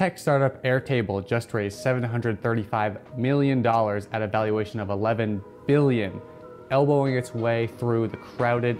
Tech startup Airtable just raised $735 million at a valuation of 11 billion, elbowing its way through the crowded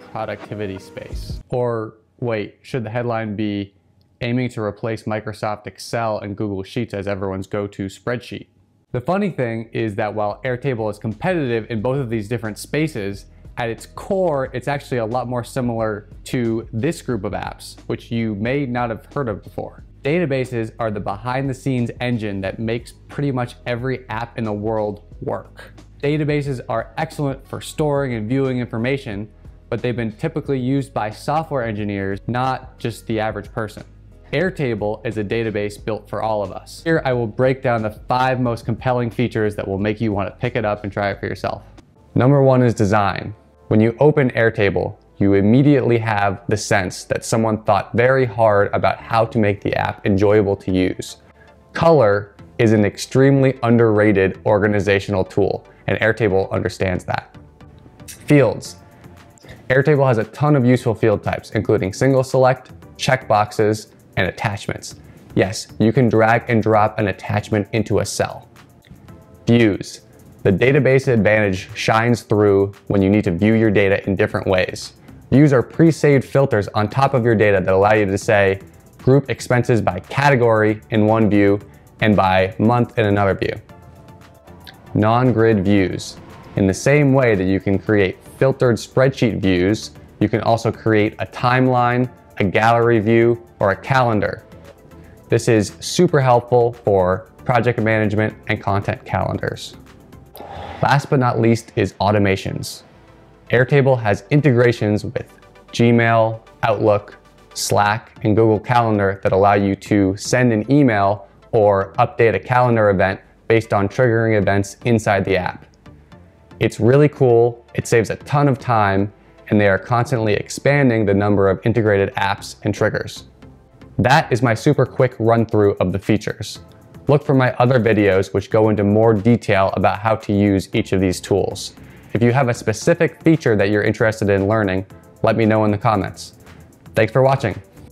productivity space. Or wait, should the headline be aiming to replace Microsoft Excel and Google Sheets as everyone's go-to spreadsheet? The funny thing is that while Airtable is competitive in both of these different spaces, at its core, it's actually a lot more similar to this group of apps, which you may not have heard of before. Databases are the behind the scenes engine that makes pretty much every app in the world work. Databases are excellent for storing and viewing information, but they've been typically used by software engineers, not just the average person. Airtable is a database built for all of us. Here I will break down the five most compelling features that will make you want to pick it up and try it for yourself. Number one is design. When you open Airtable, you immediately have the sense that someone thought very hard about how to make the app enjoyable to use. Color is an extremely underrated organizational tool, and Airtable understands that. Fields. Airtable has a ton of useful field types, including single select, checkboxes, and attachments. Yes, you can drag and drop an attachment into a cell. Views. The database advantage shines through when you need to view your data in different ways. Views our pre-saved filters on top of your data that allow you to say, group expenses by category in one view and by month in another view. Non-grid views. In the same way that you can create filtered spreadsheet views, you can also create a timeline, a gallery view, or a calendar. This is super helpful for project management and content calendars. Last but not least is automations. Airtable has integrations with Gmail, Outlook, Slack, and Google Calendar that allow you to send an email or update a calendar event based on triggering events inside the app. It's really cool, it saves a ton of time, and they are constantly expanding the number of integrated apps and triggers. That is my super quick run through of the features. Look for my other videos which go into more detail about how to use each of these tools. If you have a specific feature that you're interested in learning, let me know in the comments. Thanks for watching.